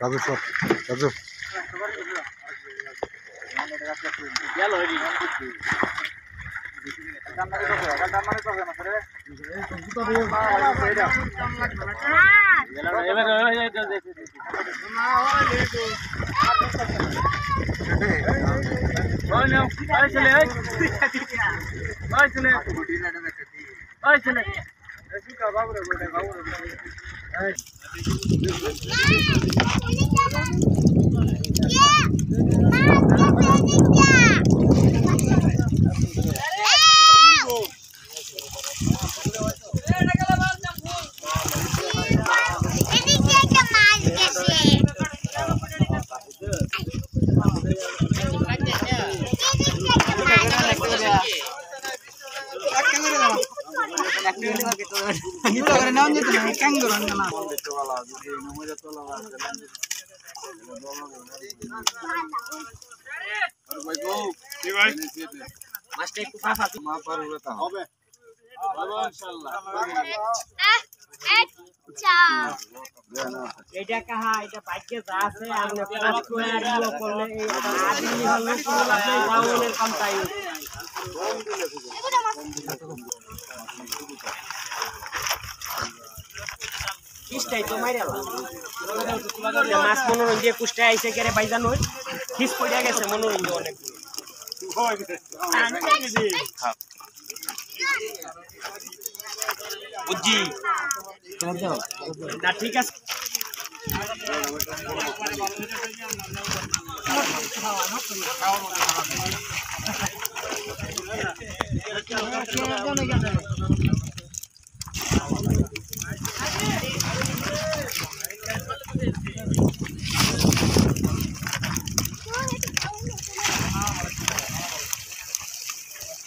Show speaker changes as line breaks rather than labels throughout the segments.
রাজু সব রাজু
Yeah. আচ্ছা
এটা কাহা এটা বাইকে যা আছে আপনি পোস্ট করে ইয়ে করলে এই আদিন হলো কোনো আপনি যাওনের কাম তাই তো মাইরা মাছ মনোরঞ্জন দিয়ে কুষ্টায় আইসে গেলে বাইজান হই খিস পড়িয়া গেছে মনোরঞ্জন অনেক। ঠিক আছে।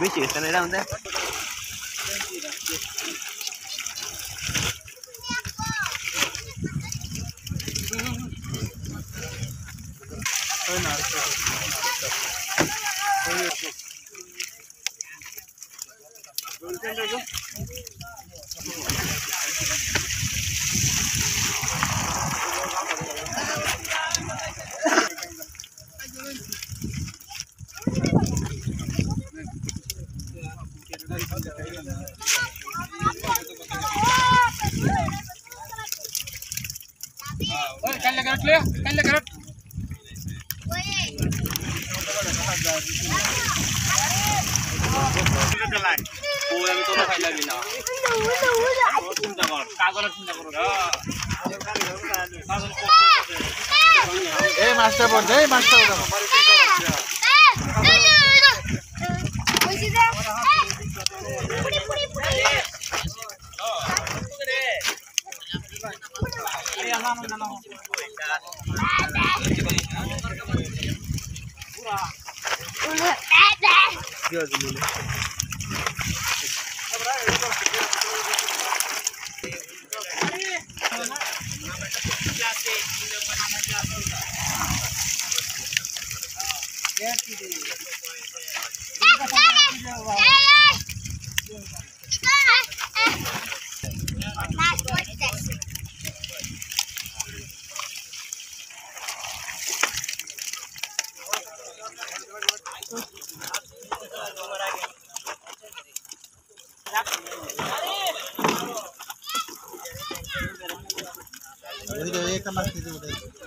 biết chuyện sao này đâu Thank you. গেছে না এটা আমাদের
এই মাছটা পড়ছে এই মাছটা 拜拜拜拜 ¿Qué es lo